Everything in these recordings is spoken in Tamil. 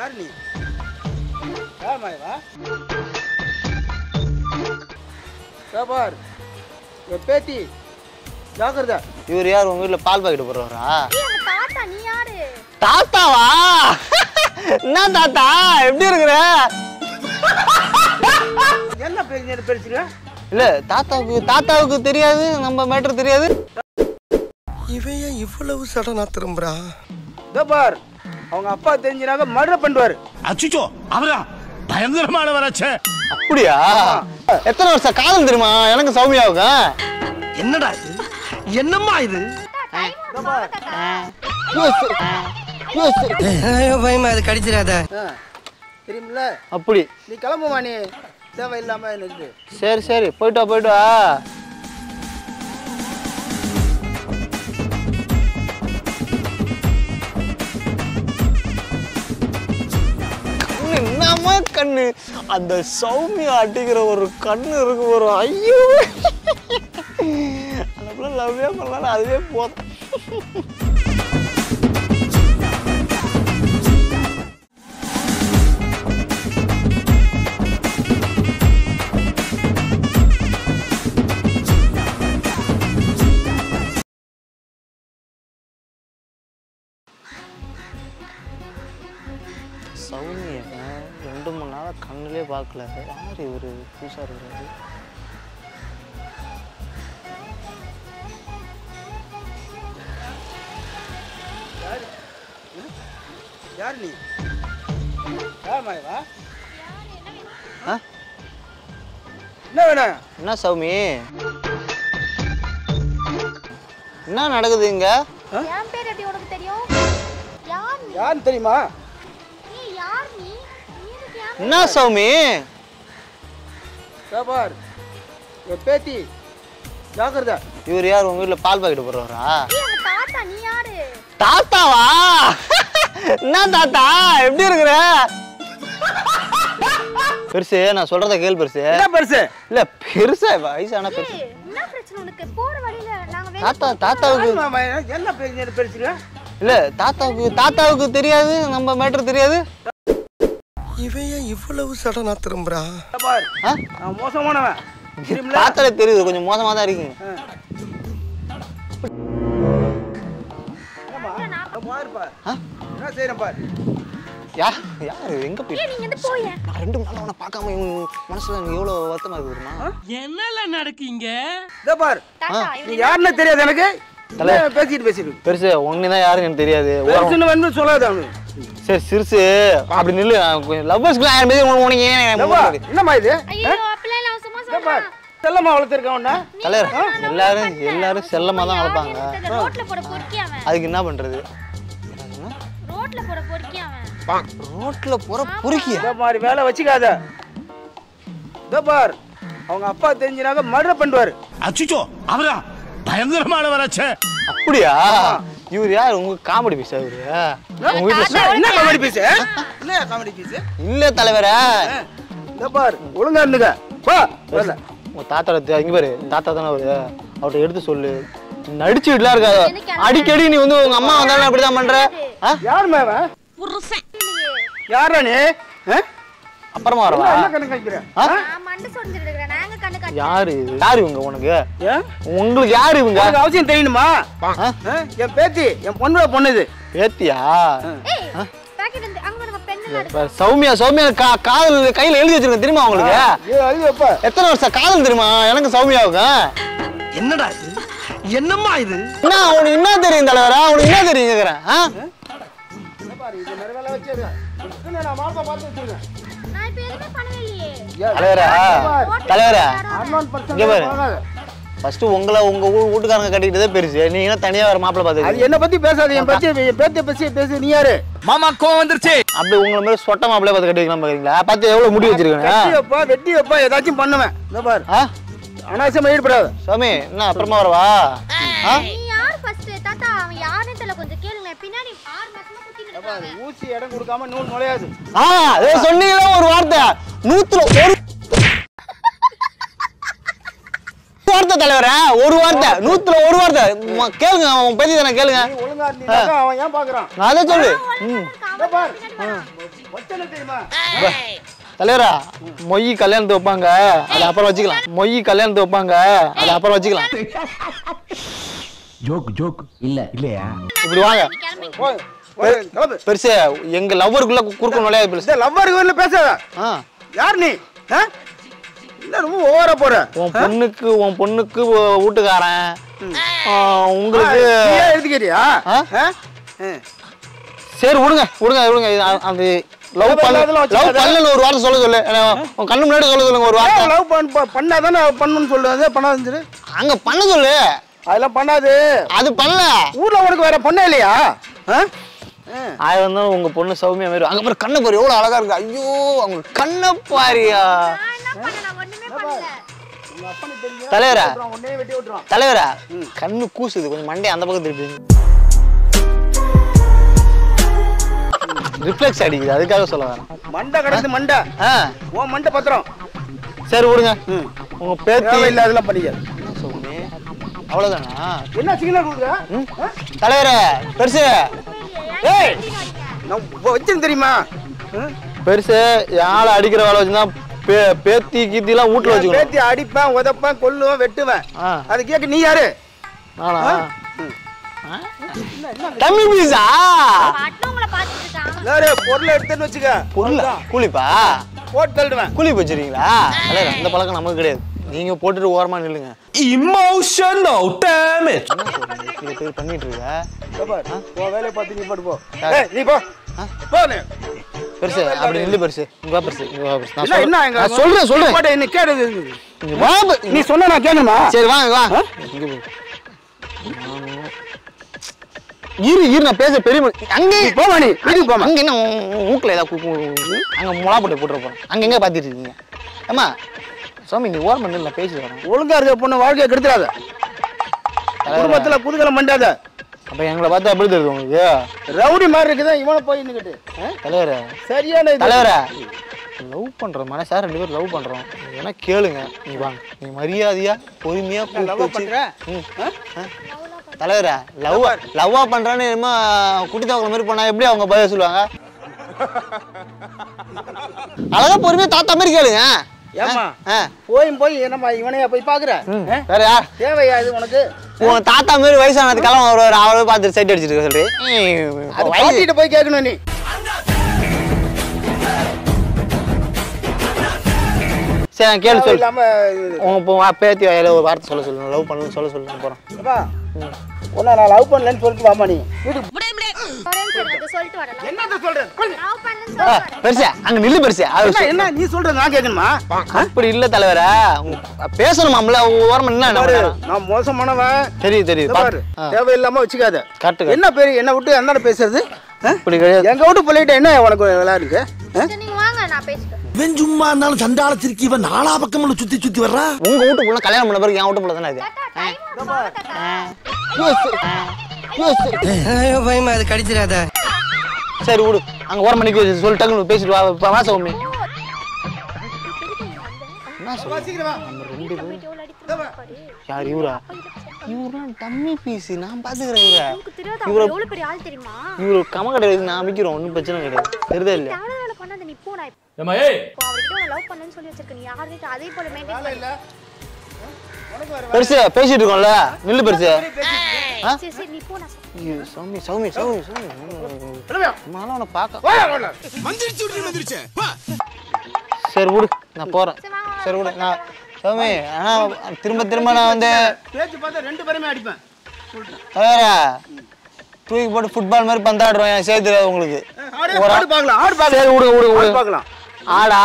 யார் நீ? யார் மாயவா என் பேத்தி. ஜாக்கிரதா. இவர் யார்? உங்க வீட்டுல பால் பாக்கெட் போடுறவரா? தாத்தா நீ யாரு? தாத்தாவா? என்ன தாத்தா? எப்படி இருக்கிற? என்ன பேசுங்க பேசுங்க இல்ல தாத்தாவுக்கு தாத்தாவுக்கு தெரியாது நம்ம மேட்டர் தெரியாது. இவன் ஏன் இவ்வளவு சடனா திரும்புறா பார். அவங்க அப்பா தெரிஞ்சினாக்க மர்டர் பண்ணுவார். அச்சுச்சோ அவரா? பயங்கரமானவராச்சே அப்படியா? எத்தனை வருஷம்? காதல் தெரியுமா? எனக்கு சௌமியாவுக்கு? என்னடா இது? என்னம்மா இது? பயமா அது கடிச்சிடாத. ஆ, தெரியுமில்ல? அப்படி. நீ கிளம்புமா நீ? தேவையில்லாம எனக்கு சரி சரி. போயிட்டு போயிட்டு வா கண்ணு. கண்ணு அந்த சௌமியா அடிக்கிற ஒரு கண்ணு இருக்கு ஒரு ஐயோ. அந்த பிள்ளை லவ்வே பண்ணலாம் அதுவே போதும் சௌமியா ரெண்டு மூணு நாளாக கண்ணுலே பார்க்கல. யார் இவர்? புதுசாக இருக்கிறாரு. யார்? நீ? யார் மாயவா? ஆ? என்ன வேணும் என்ன சௌமி? என்ன நடக்குது இங்க? என் பேர் எப்படி உனக்கு தெரியும்? யார் யாருன்னு தெரியுமா? என்ன சௌமி? பார் என் பேத்தி ஜாக்கிரதா. இவர் யார்? உங்க வீட்டில் பால் பாக்கெட் போடுறவரா? தாத்தா நீ யாரு? தாத்தாவா? என்ன தாத்தா? எப்படி இருக்கிற? பெருசு நான் சொல்றத கேள் பெருசு. என்ன பெருசு? இல்ல பெருசா வயசான பெருசு. என்ன பிரச்சனை உனக்கு? போற வழியில நாங்க தாத்தா தாத்தாவுக்கு? என்ன பேசுங்க இல்ல தாத்தாவுக்கு தாத்தாவுக்கு தெரியாது நம்ம மேட்டர் தெரியாது. இவன் ஏன் இவ்வளவு சடனா திரும்புறா? பார். மோசமானவன். தாத்தாலே தெரியுது கொஞ்சம் மோசமா தான் இருக்கீங்க. தெரியாது எனக்கு? பேசிட்டு பேசிட்டு பெருசு ஒன்னு தான் யாருன்னு எனக்கு தெரியாது சொல்லாத அவனுக்கு. சரி சிறுசு. அப்படி நில்லு. லவ்வர்ஸ்க்கு ஆயிரம் பேர் உனக்கு ஏன் என்னம்மா? இது? வளர்த்துருக்கேன் உன்ன. தலைவர் எல்லாரும் எல்லாரும் செல்லமா தான் வளர்ப்பாங்க. ரோட்ல போட பொறுக்கி அவன். அதுக்கு என்ன பண்றது? ரோட்ல போட பொறுக்கி அவன். ரோட்ல போற பொறுக்கிய? இதோ மாதிரி வேலை வச்சுக்காத. இதோ பார். அவங்க அப்பா தெரிஞ்சினாக்க மர்டர் பண்ணுவாரு. அச்சுச்சோ அவரா? பயங்கரமானவராச்சே அப்படியா? இவர் யார்? உங்க காமெடி பீஸ் இவரு? என்ன காமெடி பீஸ் என்ன காமெடி பீஸ் இல்ல தலைவரே. இதோ பார் ஒழுங்கா இருந்துக்க. போ வரல. உங்க தாத்தாட தே- இங்க பாரு தாத்தா தானே அவரு? அவர்கிட்ட எடுத்து சொல்லு. நடிச்சு விடலாம் இருக்காது. அடிக்கடி நீ வந்து உங்க அம்மா வந்தாலும் அப்படிதான் பண்ற? யார் மேவன் யாரா நீ? ஆ? அப்புறமா என்ன வரவா யாரு இது? யாரு இவங்க உனக்கு? உங்களுக்கு யாரு இவங்க? அவசியம் தெரியணுமா? என் பேத்தி என் பொண்ணோட பொண்ணு இது. பேத்தியா? சௌமியா சௌமியா கா காதல் கையில எழுதி வச்சிருக்க தெரியுமா உங்களுக்கு? எத்தனை வருஷம் காதல் தெரியுமா? எனக்கு சௌமியாவுக்கு. என்னடா இது? என்னம்மா இது? என்ன உனக்கு என்ன தெரியும் தலைவரா? உனக்கு என்ன தெரியும் கேக்குறேன் தலைவரா தலைவரா. இங்க பாரு. பர்சன் ஃபர்ஸ்ட் உங்களை உங்க வீட்டுக்காரங்க கட்டிக்கிட்டதே பெருசு. நீங்க என்ன தனியா வேற மாப்பிள்ள அது பாத்துக்கீங்க என்ன பத்தி பேசாத என் பத்தி என் பேத்திய பத்தி பேசு நீ யாரு? மாமா கோவம் வந்துருச்சு. அப்படி உங்களை மாதிரி சொட்ட மாப்பிள்ளை பார்த்து கட்டி வைக்கலாம் பாக்குறீங்களா? பார்த்து எவ்வளவு முடி கட்டி வச்சிருக்கேன் வைப்பா வெட்டி வைப்பா ஏதாச்சும் பண்ணுவேன். இந்த பாரு. அனாவசியமா ஈடுபடாத. சாமி என்ன அப்புறமா வரவா? இருக்காங்க ஊசி இடம் கொடுக்காம நூல் நுழையாது. ஆ அதே சொன்னீங்களா ஒரு வார்த்தை. நூத்துல ஒரு வார்த்தை தலைவரே ஒரு வார்த்தை. நூத்துல ஒரு வார்த்தை. கேளுங்க அவன் பத்தி தானே கேளுங்க. அவன் ஏன் பாக்குறான்? நான் அதை சொல்லு. தலைவரா மொய் கல்யாணத்தை வைப்பாங்க. அது அப்புறம் வச்சுக்கலாம். மொய் கல்யாணத்தை வைப்பாங்க. அது அப்புறம் வச்சுக்கலாம். Joke joke. இல்ல. இல்லையா? இப்படி வாங்க. பெருசு எங்க லவ்வருக்குள்ள குறுக்க நுழையாது பெருசு இந்த லவ்வர் வீட்ல பேசாத யார் நீ? என்ன ரொம்ப ஓவரா போற? உன் பொண்ணுக்கு உன் பொண்ணுக்கு வீட்டுக்காரன். உங்களுக்கு எழுதிக்கிறியா. சரி விடுங்க விடுங்க விடுங்க. இது அ- அது லவ் பண்ண லவ். பண்ணலன்னு ஒரு வார்த்தை சொல்ல உன் கண்ணு முன்னாடி சொல்ல சொல்லுங்க ஒரு வார்த்தை. லவ் பண்ண பண்ணாதானே பண்ணணும்னு சொல்லுவாங்க பண்ணாதுன்னு அங்க பண்ண சொல்லு. அதெல்லாம் பண்ணாது. அது பண்ணல. ஊர்ல உனக்கு வேற பொண்ணே இல்லையா? ஆயிரம் இருந்தாலும் உங்க பொண்ணு சௌமியா மாரி அங்க பாரு கண்ணை பாரு எவ்வளவு அழகா இருக்கு. ஐயோ அவங்க கண்ணை பாரியா. தலைவரா? தலைவரா? கண்ணு கூசுது கொஞ்சம் மண்டே அந்த பக்கம் திருப்பி ரிஃப்ளெக்ஸ் அடிக்குது அதுக்காக சொல்ல வரேன். மண்டை கிடக்குது மண்டை. ஆ. உன் மண்டை பத்திரம். சரி விடுங்க. உங்க பேத்தி தேவையில்லை அதெல்லாம் சௌமி அவ்வளவுதானா? என்ன சிக்னல் கொடுக்குற? தலைவரே பெருசு. ஏய் நான் வச்சிருந்தேன் தெரியுமா? பெருசு யாழை அடிக்கிற வேலை வச்சுதான் பேத்தி கீத்தி எல்லாம் வீட்டுல வச்சுக்கணும். பேத்தி அடிப்பேன் உதைப்பேன் கொல்லுவேன் வெட்டுவேன். அது கேட்க நீ யாரு? தம்பி பீஸா? பொருளை எடுத்துன்னு வச்சுக்க. பொருளா? கூலிப்பா போட்டு தள்ளிடுவேன் கூலி வச்சிருக்கீங்களா? அந்த பழக்கம் நமக்கு கிடையாது. நீங்க போட்டுட்டு ஓரமா நில்லுங்க. இமோஷனல் டேமேஜ் இதை பேர் பண்ணிட்டு இருக்க? இதோ பாரு, உன் வேலையை பார்த்து நீ போட்டு போ. ஏய், நீ போ. போ நீ. பெருசு அப்படி நில்லு பெருசு. இங்க வா பெருசு இங்க வா பெருசு. நான் என்ன எங்க நான் சொல்றேன் சொல்றேன். போட்டு என்ன கேடு இங்க வா பெ- நீ சொன்னா நான் கேட்கணுமா? சரி வாங்க வா. இங்க போ. இரு இரு நான் பேச பெரிய அங்கே நீ போமா நீ. வீட்டுக்கு போமா. அங்க என்ன மூக்குல ஏதாவது கு- கு- அங்க முளா போட்டு போட்டுற போறேன். அங்க எங்க பாத்துட்டு இருக்கீங்க? ஏமா சுவாமி நீ ஓரம் பேசிட்டு வரேன் ஒழுங்கா இருக்க பொண்ணு வாழ்க்கையை கெடுத்துறாத. குடும்பத்துல குதுகலம் பண்ணாத அப்ப எங்களை பார்த்தா எப்படி தெரியுது உங்களுக்கு? ரவுடி மாதிரி இருக்குதா இவனை போய் நின்னுக்கிட்டு. ஆ? தலைவரே. சரியான தலைவரே. லவ் பண்றோம் மனசா ரெண்டு பேரும் லவ் பண்றோம். நீங்க வேணா கேளுங்க. நீ வாங்க. நீ மரியாதையா பொறுமையா? தலைவரே லவ் லவ்வா பண்றான்னு என்னமோ குட்டி தவக்கிற மாதிரி பண்ணா எப்படி அவங்க பதில் சொல்லுவாங்க? அழகா பொறுமையா தாத்தா மாதிரி கேளுங்க. ஏம்மா? ஆ. போய் போய் என்னம்மா இவனையா போய் பாக்குற? வேற யார்? தேவையா இது உனக்கு? உன் தாத்தா மாதிரி வயசானது கிளம்ப வருவார் அவரை பார்த்து சைட் அடிச்சிட்டு சொல்றேன் வயசு பாட்டிட்டு போய் கேட்கணும் நீ. சரி கேளு சொல்லு. இல்லாம வா, பேத்தி வாயில ஒரு வார்த்தை சொல்ல சொல்லுங்க லவ் பண்ணணும்னு சொல்ல போறோம் அப்பா. உன்னை நான் லவ் பண்ணலன்னு சொல்லிட்டு வாமா நீ. தேவையில்லாம வச்சுக்காத. கரெக்ட் என்ன பேரு என்ன விட்டு என்ன பேசுறது? எங்க விட்டு பிள்ளைகிட்ட என்ன உனக்கு விளையாடுங்க இவன் சும்மா இருந்தாலும் சண்டால சிரிக்கி இவன் நாலா பக்கமும் சுத்தி சுத்தி வர்றா? உங்க வீட்டு புள்ள கல்யாணம் பண்ண பிறகு என் வீட்டு புள்ள தானே இது? பயமா அது கடிச்சிடாத. சரி விடு. அங்க ஓரம் மணிக்கு சொல்லி டக்குனு பேசிட்டு வா வா, சௌமி யார் இவரா? இவரா டம்மி பீஸ் நான் பாத்துக்கிறேன் இவரை. உனக்கு தெரியாதா? அவர் எவ்வளவு பெரிய ஆள் தெரியுமா? இவரு கம கிடையாது நான் விற்கிறோம் ஒன்றும் பிரச்சனை கிடையாது. தெரியுதா இல்லையா தேவையான வேலை பண்ணாத நீ போ நான் ஏமா ஏய்! இப்போ அவர்கிட்ட உன்னை லவ் பண்ணேன்னு சொல்லி வச்சிருக்க நீ யாருக்கிட்ட அதே போல மெயின்டைன் பண்ணல பெருசு பேசிட்டு இருக்கோம்ல? நில்லு பெருசு. சரி சரி நான் சௌமி சௌமி சௌமி சௌமி. அவனை பார்க்க சரி விடு. நான் போறேன். சரி, சரி விடு. நான் சௌமி ஆனா திரும்ப திரும்ப நான் வந்து பேச்சு பார்த்தா ரெண்டு பேருமே அடிப்பேன். தூக்கி போட்டு ஃபுட்பால் மாதிரி பந்தாடுறோம் என் சேர்த்து உங்களுக்கு. ஒரு ஆடு பார்க்கலாம் ஆடு சரி பார்க்கலாம் விடுங்க விடுங்க விடுங்க பார்க்கலாம். ஆடா.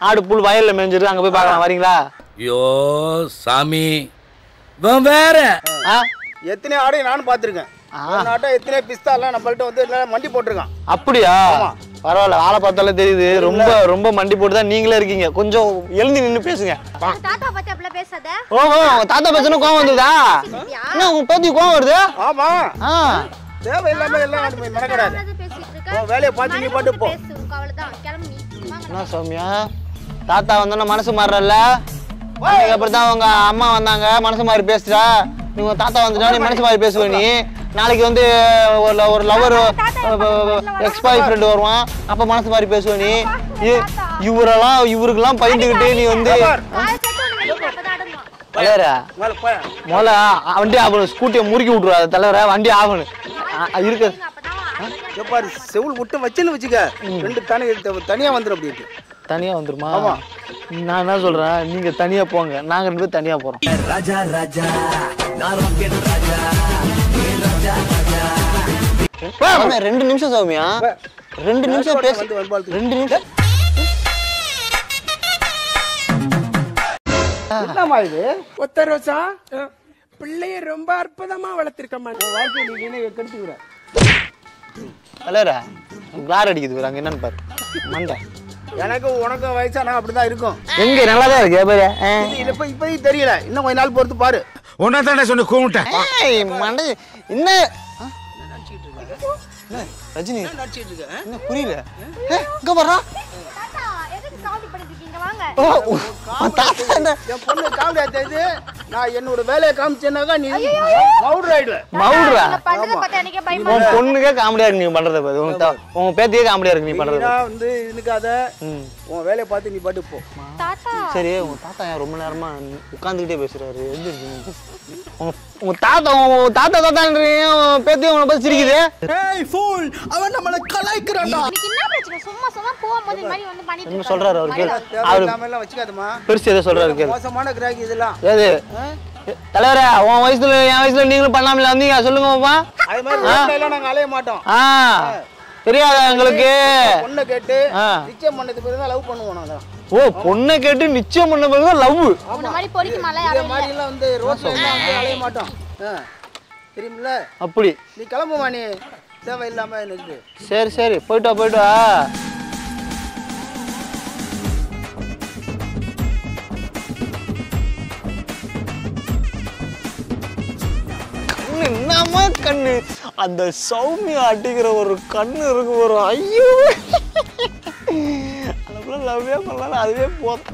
ஆடு புல் வயல்ல மேய்ஞ்சிருக்கு அங்க போய் பார்க்கலாம். வரீங்களா? ஐயோ சாமி. வேற. ஆ? எத்தனை ஆடையும் நானும் பார்த்துருக்கேன். ஒரு ஆட்டம் எத்தனை பிஸ்தா எல்லாம் நம்மள்ட்ட வந்து எல்லாம் மண்டி போட்டிருக்கான். அப்படியா? பரவாயில்ல. ஆளை பார்த்தாலே தெரியுது. ரொம்ப ரொம்ப மண்டி போட்டு தான் நீங்களே இருக்கீங்க. கொஞ்சம் எழுந்து நின்று பேசுங்க. தாத்தா பத்தி அப்படிலாம் பேசாத. ஓஹோ தாத்தா பேசணும் கோவம் வந்துதா என்ன உங்க பேத்தி கோவம் வருது? ஆமா. ஆ. தேவையில்லாம எல்லாம் வேலையை பார்த்து நீ பாட்டு போ. என்ன சௌமியா? தாத்தா வந்தோன்னா மனசு மாறல அதுக்கப்புறம் தான் உங்க அம்மா வந்தாங்க. மனசு மாதிரி பேசுறா. நீ உங்க தாத்தா வந்துட்டா நீ மனசு மாதிரி பேசுவ நீ. நாளைக்கு வந்து ஒரு ஒரு லவர் எக்ஸ் பாய் ஃப்ரெண்டு வருவான். அப்ப மனசு மாதிரி பேசுவ நீ. இ- இவரெல்லாம் இவருக்கெல்லாம் பயந்துக்கிட்டு நீ வந்து தலைவர. முதல்ல வண்டி ஆகணும் ஸ்கூட்டியை முறுக்கி விட்ருவாரு தலைவர. வண்டி ஆகணும் இருக்கு. அப்பதான் அவன் இங்க பாரு செவுள் விட்டு வச்சுன்னு வச்சுக்க. ரெண்டு தனி தனியா வந்துடும் அப்படின்ட்டு தனியா வந்துருமா? நான் என்ன சொல்றேன்? நீங்க தனியா போங்க. நாங்க ரெண்டு பேரும் தனியா போறோம். சௌமியா, ரெண்டு நிமிஷம் சௌமியா? ரெண்டு நிமிஷம் பேச. ரெண்டு நிமிஷம் இது? ஒத்த ரோசா? பிள்ளைய ரொம்ப அற்புதமா வளர்த்திருக்கம்மா. வாழ்க்கையை நீ என்ன கெடுத்து விட தலைவர கார் அடிக்குது பாரு, அங்க என்னன்னு பாரு. மண்டை. எனக்கு உனக்கு வயசானா அப்படிதான் இருக்கும். எங்க நல்லா தான் இருக்கு பாரு. இது இப்ப தெரியல. இன்னும் கொஞ்ச நாள் பொறுத்து பாரு. உன்னை தானே சொன்ன கூமிட்டேன் ஏய், மண்டை என்ன? ரஜினி? நடிச்சிட்டு இருக்க? என்ன புரியல. இங்க வர்றா. நான் என்னோட வேலையை காமிச்சேன்னாக்கா நீ பவுடர் ஆயிடுவேன் பயமா உன் பொண்ணுக்கே காமெடியா இருக்கு நீ பண்றத பாரு உன் தா- உன் பேத்தியே காமெடியா இருக்கு நீ பண்றது வந்து இருக்காத ம். உன் வேலையை பார்த்து நீ பாட்டு போ. தாத்தா. சரி உங்க தாத்தா ஏன் ரொம்ப நேரமா உட்காந்துக்கிட்டே பேசுறாரு? நின்னு. உங்க உங்க தாத்தா உங்க தாத்தா தாத்தான்றீங்க. பேத்தியும் உங்களை பார்த்து சிரிக்குது. ஏய் ஃபூல் அவன் நம்மள கலாய்க்கிறான்டா. எனக்கு என்ன பிரச்சனை சும்மா சும்மா போகும்போது இந்த மாதிரி வந்து பண்ணிட்டு என்ன இருக்காரு. சொல்றாரு அவரு அவரு வச்சுக்காதம்மா. பெருசு எதை சொல்றாரு கேளு. மோசமான கிராக்கி இதெல்லாம். ஏது தலைவரே உன் வயசுல என் வயசுல நீங்களும் பண்ணாமல வந்தீங்க. சொல்லுங்க பாப்பா அது மாதிரி நாங்க அலைய மாட்டோம். ஆ. தெரியாதா எங்களுக்கு? பொண்ணை கேட்டு. நிச்சயம் பண்ணதுக்கு பிறகு தான் லவ் பண்ணுவோம் நாங்க. ஓ பொண்ணை கேட்டு நிச்சயம் பண்ண பிறகு லவ் உன்ன மாதிரி பொறிக்குமால இதே யாரும் மாதிரி எல்லாம் வந்து ரோட்ல எல்லாம் வந்து அலைய மாட்டோம். ஆ. தெரியுமில்ல? அப்படி. நீ கிளம்புமா நீ? தேவையில்லாம எனக்கு. சரி சரி. போயிட்டு வா போயிட்டு வா. கண்ணு. அந்த சௌமியா அடிக்கிற ஒரு கண்ணு இருக்கு ஒரு ஐயோ. அதுக்குள்ள லவ்வே பண்ணலாம் அதுவே போதும்.